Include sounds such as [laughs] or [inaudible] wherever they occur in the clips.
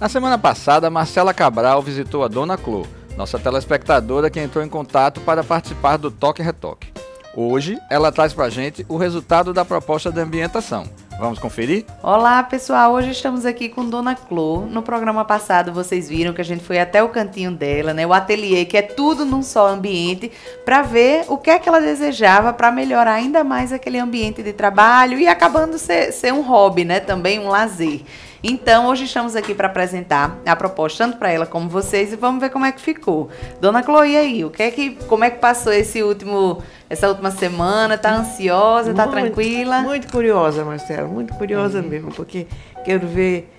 Na semana passada, Marcela Cabral visitou a Dona Clô, nossa telespectadora que entrou em contato para participar do Toque Retoque. Hoje, ela traz para a gente o resultado da proposta de ambientação. Vamos conferir? Olá, pessoal. Hoje estamos aqui com Dona Clô. No programa passado, vocês viram que a gente foi até o cantinho dela, né? O ateliê, que é tudo num só ambiente, para ver o que é que ela desejava para melhorar ainda mais aquele ambiente de trabalho e acabando ser, ser um hobby, né? Também um lazer. Então, hoje estamos aqui para apresentar a proposta tanto para ela como vocês e vamos ver como é que ficou. Dona Chloe, aí, o que é que, como é que passou esse último, essa última semana? Tá ansiosa, tá muito, tranquila? Muito curiosa, Marcela, muito curiosa uhum. mesmo, porque quero ver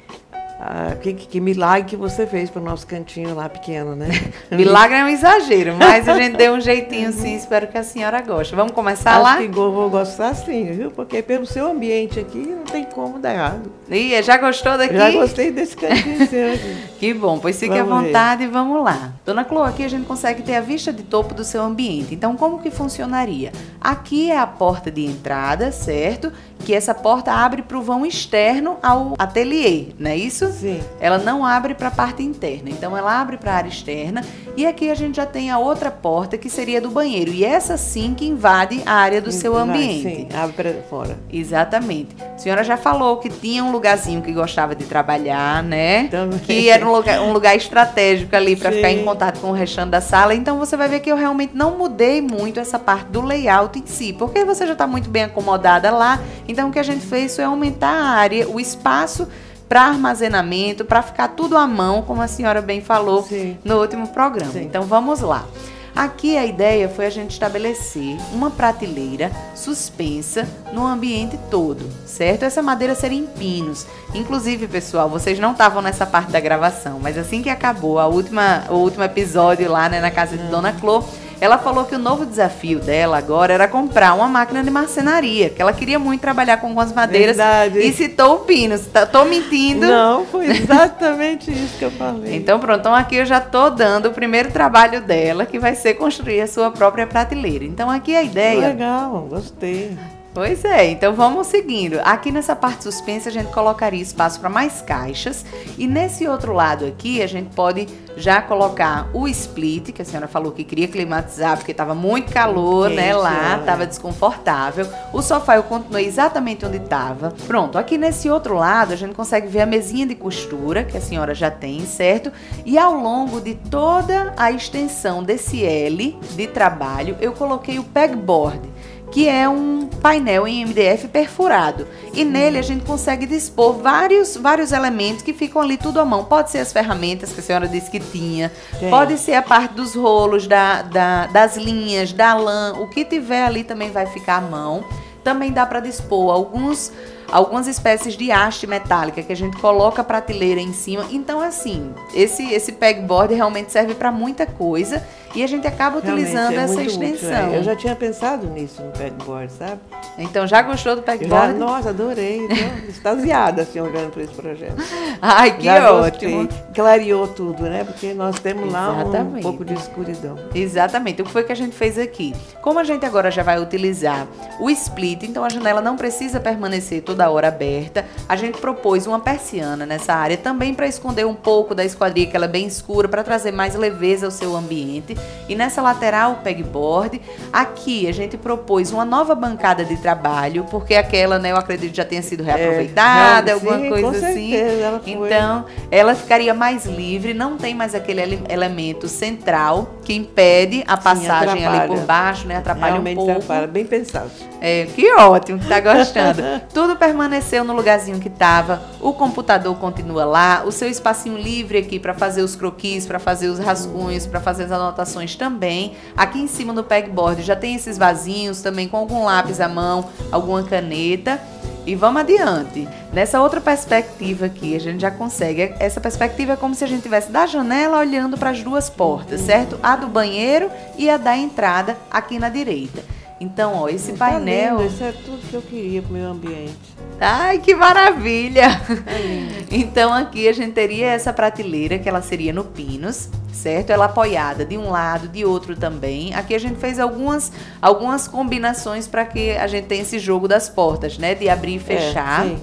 ah, que, que, milagre que você fez para o nosso cantinho lá pequeno, né? [laughs] milagre é um exagero, mas a gente deu um jeitinho sim, espero que a senhora goste. Vamos começar Acho lá? que vou gostar sim, viu? Porque pelo seu ambiente aqui não tem como dar errado. Ih, já gostou daqui? Já gostei desse cantinho seu aqui. [laughs] que bom, pois fique vamos à vontade ver. e vamos lá. Dona Clô, aqui a gente consegue ter a vista de topo do seu ambiente. Então, como que funcionaria? Aqui é a porta de entrada, certo? Que essa porta abre para o vão externo ao ateliê, não é isso? Sim. Ela não abre para a parte interna, então ela abre para a área externa. E aqui a gente já tem a outra porta que seria do banheiro. E essa sim que invade a área do seu ambiente. Sim, abre para fora. Exatamente. A senhora já falou que tinha um lugarzinho que gostava de trabalhar, né? Também. Que era um lugar, um lugar estratégico ali para ficar em contato com o restante da sala. Então você vai ver que eu realmente não mudei muito essa parte do layout em si, porque você já está muito bem acomodada lá. Então o que a gente fez foi aumentar a área, o espaço para armazenamento, para ficar tudo à mão, como a senhora bem falou Sim. no último programa. Sim. Então vamos lá. Aqui a ideia foi a gente estabelecer uma prateleira suspensa no ambiente todo, certo? Essa madeira seria em pinos. Inclusive, pessoal, vocês não estavam nessa parte da gravação, mas assim que acabou a última, o último episódio lá né, na casa de Dona Clô, ela falou que o novo desafio dela agora era comprar uma máquina de marcenaria, que ela queria muito trabalhar com algumas madeiras Verdade. e citou o pinos. Tá, tô mentindo? Não, foi exatamente isso que eu falei. Então pronto, então aqui eu já tô dando o primeiro trabalho dela, que vai ser construir a sua própria prateleira. Então aqui a ideia... Legal, gostei. Pois é, então vamos seguindo. Aqui nessa parte suspensa a gente colocaria espaço para mais caixas e nesse outro lado aqui a gente pode já colocar o split, que a senhora falou que queria climatizar porque estava muito calor, né, lá, estava desconfortável. O sofá eu continuei exatamente onde estava. Pronto, aqui nesse outro lado a gente consegue ver a mesinha de costura que a senhora já tem, certo? E ao longo de toda a extensão desse L de trabalho, eu coloquei o pegboard que é um painel em MDF perfurado. E nele a gente consegue dispor vários, vários elementos que ficam ali tudo à mão. Pode ser as ferramentas que a senhora disse que tinha, Sim. pode ser a parte dos rolos, da, da, das linhas, da lã, o que tiver ali também vai ficar à mão. Também dá para dispor alguns algumas espécies de haste metálica que a gente coloca a prateleira em cima. Então, assim, esse, esse pegboard realmente serve para muita coisa e a gente acaba realmente, utilizando é essa extensão. Útil, é. Eu já tinha pensado nisso no pegboard, sabe? Então, já gostou do pegboard? Já, nossa, adorei. Estou [laughs] extasiada assim, olhando para esse projeto. Ai, que já ótimo. Gostei. Clareou tudo, né? Porque nós temos lá um, um pouco de escuridão. Exatamente. O que foi que a gente fez aqui? Como a gente agora já vai utilizar o split, então a janela não precisa permanecer toda toda hora aberta. A gente propôs uma persiana nessa área também para esconder um pouco da esquadria, que ela é bem escura, para trazer mais leveza ao seu ambiente. E nessa lateral, o pegboard. Aqui a gente propôs uma nova bancada de trabalho, porque aquela, né, eu acredito já tenha sido reaproveitada, é, alguma sim, coisa assim. Ela então, ela ficaria mais livre, não tem mais aquele ele elemento central que impede a passagem sim, ali por baixo, né? Atrapalha Realmente um pouco. Atrapalha, bem pensado. É, que ótimo, tá gostando. [laughs] Tudo permaneceu no lugarzinho que estava, o computador continua lá, o seu espacinho livre aqui para fazer os croquis, para fazer os rascunhos, para fazer as anotações também. Aqui em cima do pegboard já tem esses vasinhos também com algum lápis à mão, alguma caneta. E vamos adiante. Nessa outra perspectiva aqui, a gente já consegue. Essa perspectiva é como se a gente tivesse da janela olhando para as duas portas, certo? A do banheiro e a da entrada aqui na direita. Então, ó, esse tá painel. Lindo, isso é tudo que eu queria para o meu ambiente. Ai, que maravilha! É [laughs] então, aqui a gente teria essa prateleira, que ela seria no pinos, certo? Ela apoiada de um lado, de outro também. Aqui a gente fez algumas, algumas combinações para que a gente tenha esse jogo das portas, né? De abrir e é, fechar. É,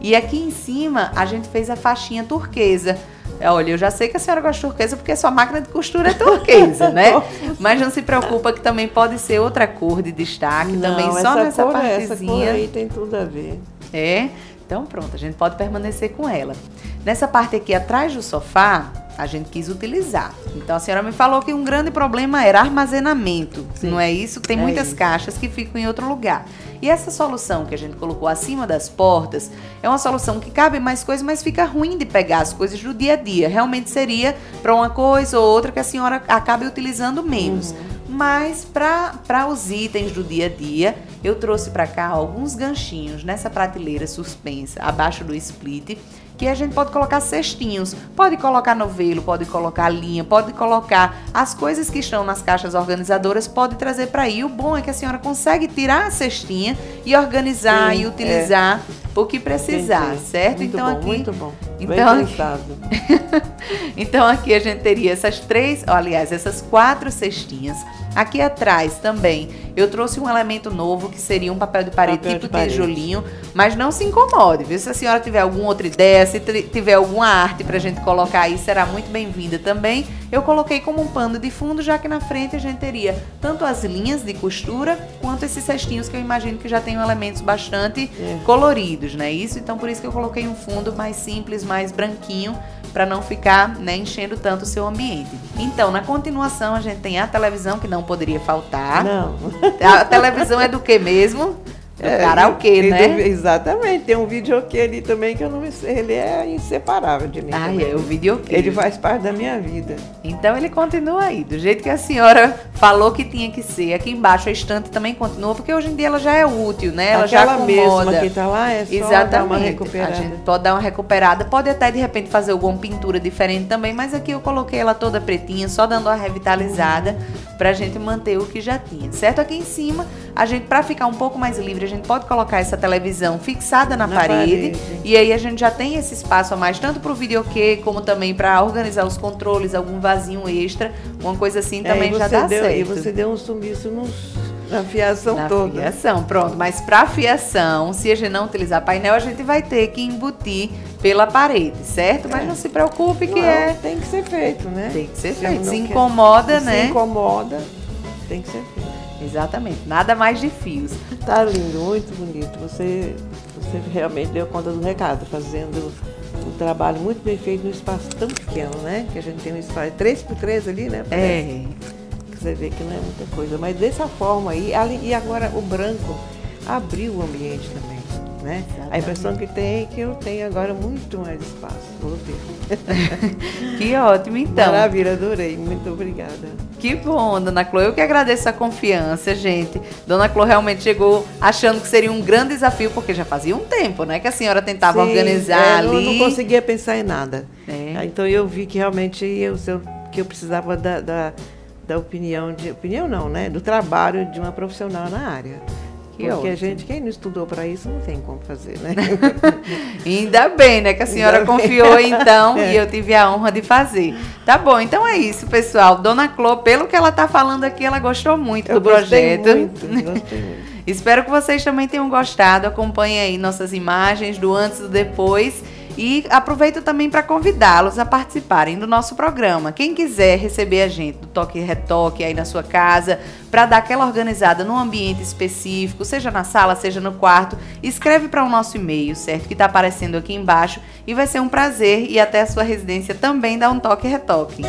e aqui em cima a gente fez a faixinha turquesa Olha, eu já sei que a senhora gosta de turquesa porque a sua máquina de costura é turquesa, né? [laughs] Mas não se preocupa que também pode ser outra cor de destaque, Não, também só nessa cor, é- Essa cor partezinha. aí tem tudo a ver. É? Então pronto, a gente pode permanecer com ela. Nessa parte aqui atrás do sofá, a gente quis utilizar. Então a senhora me falou que um grande problema era armazenamento. Sim. Não é isso? Tem É muitas isso. caixas que ficam em outro lugar. E essa solução que a gente colocou acima das portas é uma solução que cabe mais coisas, mas fica ruim de pegar as coisas do dia a dia. Realmente seria para uma coisa ou outra que a senhora acabe utilizando menos. Mas para os itens do dia a dia, eu trouxe para cá alguns ganchinhos nessa prateleira suspensa, abaixo do split, que a gente pode colocar cestinhos. Pode colocar novelo, pode colocar linha, pode colocar as coisas que estão nas caixas organizadoras, pode trazer para aí. O bom é que a senhora consegue tirar a cestinha e organizar Sim, e utilizar o que precisar, Entendi. certo? Muito então bom, aqui muito bom. então Bem aqui- [laughs] então aqui a gente teria essas três, aliás, essas quatro cestinhas. Aqui atrás também eu trouxe um elemento novo que seria um papel de parede Papel tipo de parede. tijolinho, mas não se incomode, viu? Se a senhora tiver alguma outra ideia, se tiver alguma arte pra gente colocar aí, será muito bem-vinda também. Eu coloquei como um pano de fundo, já que na frente a gente teria tanto as linhas de costura quanto esses cestinhos que eu imagino que já tenham elementos bastante É. coloridos, né? Isso, então por isso que eu coloquei um fundo mais simples, mais branquinho, para não ficar né, enchendo tanto o seu ambiente. Então, na continuação, a gente tem a televisão, que não poderia faltar. Não. A televisão é do que mesmo? É, karaokê, né? do- exatamente. Tem um videokê ali também que eu não ele é inseparável de mim. Ah, também. é o videokê. Ele faz parte da minha vida. Então ele continua aí, do jeito que a senhora falou que tinha que ser. Aqui embaixo a estante também continua, porque hoje em dia ela já é útil, né? Ela já Aquela acomoda. mesma que tá lá é só Exatamente. dar uma recuperada. A gente pode dar uma recuperada, pode até de repente fazer alguma pintura diferente também, mas aqui eu coloquei ela toda pretinha, só dando uma revitalizada pra gente manter o que já tinha, certo? Aqui em cima, a gente para ficar um pouco mais livre, a gente pode colocar essa televisão fixada na, Na parede, parede. e aí a gente já tem esse espaço a mais tanto pro videokê como também pra organizar os controles, algum vasinho extra, uma coisa assim É, também e já dá deu, certo. E você deu um sumiço nos- na fiação Na toda. fiação, pronto. Mas para fiação, se a gente não utilizar painel, a gente vai ter que embutir pela parede, certo? Mas É. não se preocupe que Não, é. Tem que ser feito, né? Tem que ser Se feito. Se quer- incomoda, se né? incomoda, tem que ser feito. Exatamente. Nada mais de fios. Tá lindo, muito bonito. Você, você realmente deu conta do recado, fazendo um trabalho muito bem feito num espaço tão pequeno, né? Que a gente tem um espaço 3x3 ali, né? Parece É. Você vê que não é muita coisa. Mas dessa forma aí, ali, e agora o branco abriu o ambiente também. Né? A impressão que tem é que eu tenho agora muito mais espaço. Vou ter. [laughs] Que ótimo, então. Maravilha, adorei. Muito obrigada. Que bom, Dona Clô. Eu que agradeço a confiança, gente. Dona Clô realmente chegou achando que seria um grande desafio, porque já fazia um tempo, né? Que a senhora tentava Sim, organizar é, eu ali. não conseguia pensar em nada. É. Ah, Então eu vi que realmente eu, eu- que eu precisava da, da, da opinião, de opinião não, né? Do trabalho de uma profissional na área. Que Porque a ótimo. gente, quem não estudou para isso, não tem como fazer, né? [laughs] Ainda bem, né? Que a senhora Ainda bem. confiou então É. e eu [laughs] tive a honra de fazer. Tá bom, então é isso, pessoal. Dona Clô, pelo que ela tá falando aqui, ela gostou muito Eu do gostei projeto. muito, [laughs] gostei muito. Espero que vocês também tenham gostado. Acompanhem aí nossas imagens do antes e do depois. E aproveito também para convidá-los a participarem do nosso programa. Quem quiser receber a gente do Toque e Retoque aí na sua casa, para dar aquela organizada num ambiente específico, seja na sala, seja no quarto, escreve para o nosso e-mail, certo? Que está aparecendo aqui embaixo. E vai ser um prazer ir até a sua residência também dar um toque e retoque.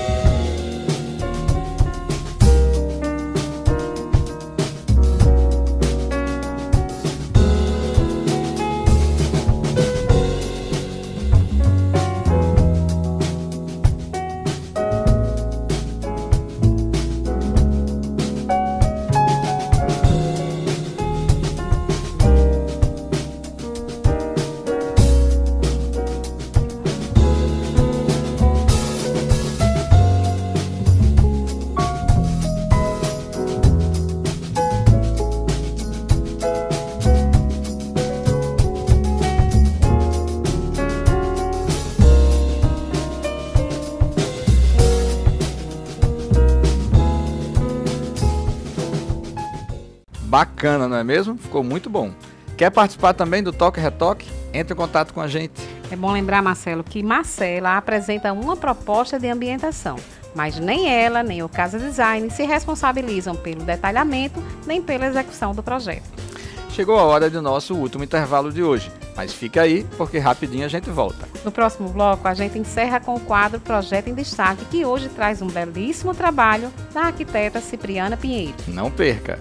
Bacana, não é mesmo? Ficou muito bom. Quer participar também do Toque Retoque? Entre em contato com a gente. É bom lembrar, Marcelo, que Marcela apresenta uma proposta de ambientação, mas nem ela, nem o Casa Design se responsabilizam pelo detalhamento nem pela execução do projeto. Chegou a hora do nosso último intervalo de hoje, mas fica aí porque rapidinho a gente volta. No próximo bloco, a gente encerra com o quadro Projeto em Destaque, que hoje traz um belíssimo trabalho da arquiteta Cipriana Pinheiro. Não perca!